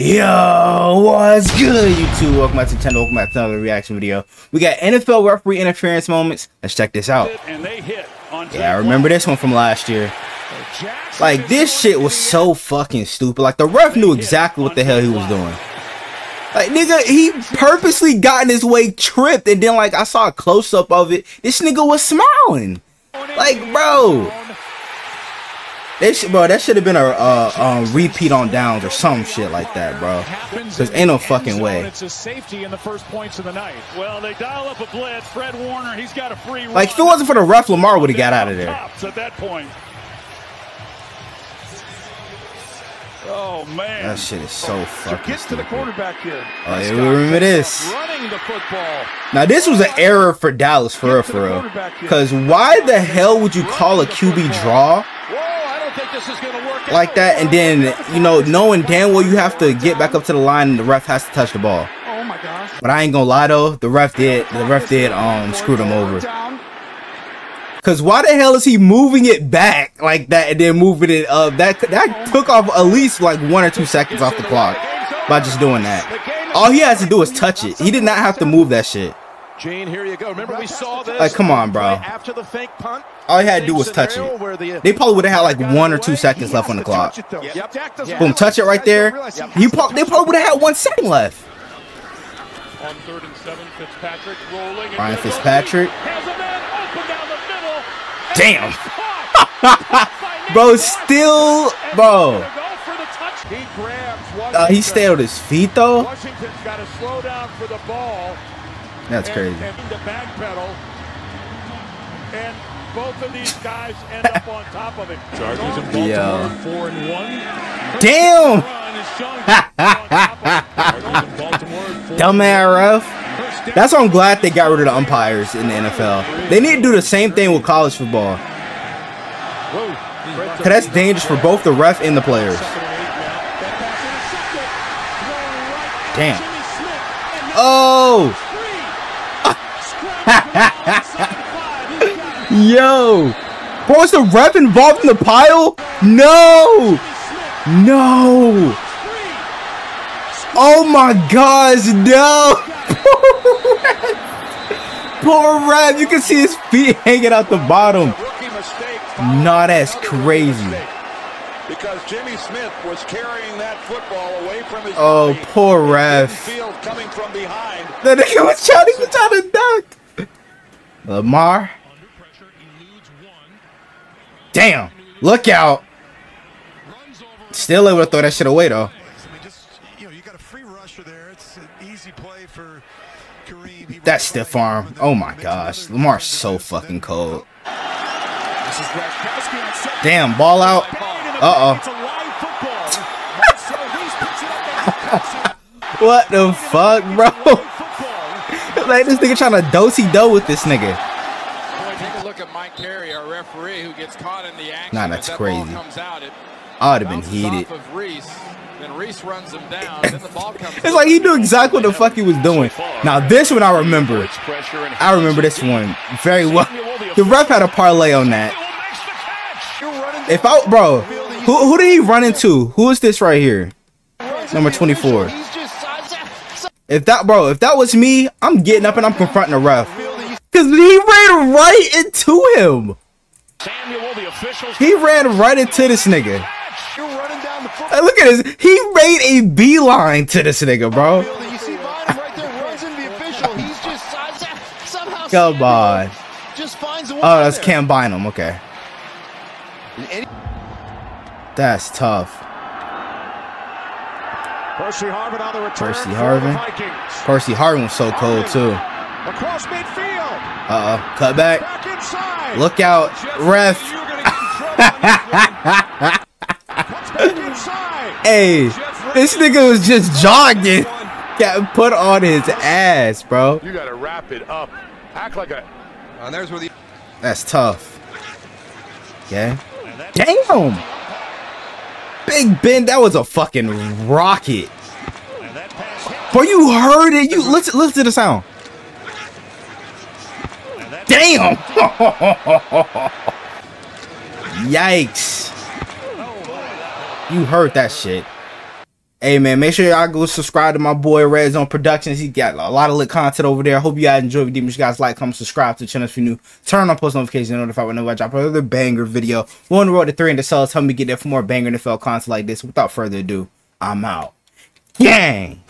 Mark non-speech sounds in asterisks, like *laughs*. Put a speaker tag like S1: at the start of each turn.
S1: Yo, what's good, YouTube? Welcome back to channel. Welcome back to another reaction video. We got NFL referee interference moments. Let's check this out. Yeah, I remember this one from last year. Like, this shit was so fucking stupid. Like, the ref knew exactly what the hell he was doing. Like, nigga, he purposely got in his way tripped, and then, like, I saw a close-up of it. This nigga was smiling. Like, bro. They should, bro, that should have been a uh, um, repeat on downs or some shit like that, bro. Cause ain't no fucking way. It's a safety in the first points of the night. Well, they dial up a blitz. Fred Warner, he's got a free. Like if it wasn't for the ref, Lamar would have got out of there. At that point. Oh man, that shit is so fucking. Gets to the quarterback here. Oh yeah, remember this. Running the football. Now this was an error for Dallas, for real, for real. Cause why the hell would you call a QB draw? Like that, and then you know, knowing damn well you have to get back up to the line, and the ref has to touch the ball. Oh my gosh! But I ain't gonna lie though, the ref did, the ref did um screw them over. Cause why the hell is he moving it back like that and then moving it up? That that took off at least like one or two seconds off the clock by just doing that. All he has to do is touch it. He did not have to move that shit. Gene, here you go. Remember we saw this. Like, come on, bro. After the fake punt, all he had to do was touch it. They probably would have had like one or two seconds left on the clock. Boom, touch it right there. You probably, they probably would have had one second left. On third and seven, Fitzpatrick rolling. Ryan Fitzpatrick. Damn. *laughs* bro, still, bro. Uh, he stayed on his feet though. Washington's got to slow down for the ball. That's crazy. And, and and both of these guys end up on top of it. Chargers in Baltimore, uh, Yo. four and one. Damn! *laughs* Dumb ref. That's why I'm glad they got rid of the umpires in the NFL. They need to do the same thing with college football. Cause that's dangerous for both the ref and the players. Damn. Oh! *laughs* Yo! Bro, is the ref involved in the pile? No! No! Oh my gosh, no! *laughs* Poor ref, you can see his feet *laughs* hanging out the bottom. No, that's crazy. Because Jimmy Smith was carrying that football away from his Oh, poor ref. Coming from behind. The nigga was trying, he was trying to duck. Lamar. Damn. Look out. Still able to throw that shit away, though. That stiff arm. Oh my gosh. Lamar's so fucking cold. Damn, ball out. Uh-oh. *laughs* what the fuck, bro? Like this nigga trying to dosey do with this nigga. Take a look at Mike Perry, our referee, who gets caught in the action. Nah, that's that crazy. I would have been heated. Then Reese runs him down. then the ball comes it's like he knew exactly what the fuck he was doing. Now this one I remember. I remember this one very well. The ref had a parlay on that. If I, bro, who who did he run into? Who is this right here? Number 24. If that, bro, if that was me, I'm getting up and I'm confronting the ref. Because he ran right into him. He ran right into this nigga. Hey, look at this. He made a beeline to this nigga, bro. Come on. Oh, that's Cam Bynum. Okay. That's tough. Percy Harvin on the return. Percy Harvin. Percy Harvin was so cold too. Across midfield. Uh oh. Cut back. back Look out, ref. *laughs* hey, this nigga was just jogging. Got put on his ass, bro. You gotta wrap it up. Act like a. And there's where the. That's tough. Okay. Damn. Big Ben, that was a fucking rocket. Bro, you heard it. You listen, listen to the sound. Damn. *laughs* Yikes. You heard that shit. Hey man, make sure y'all go subscribe to my boy Red Zone Productions. He got a lot of lit content over there. Hope you guys enjoy the sure you guys like, comment, subscribe to the channel if you're new. Turn on post notifications and notify whenever I drop another banger video. We're on the road to 300 subs. Help me get there for more banger NFL content like this. Without further ado, I'm out. Gang!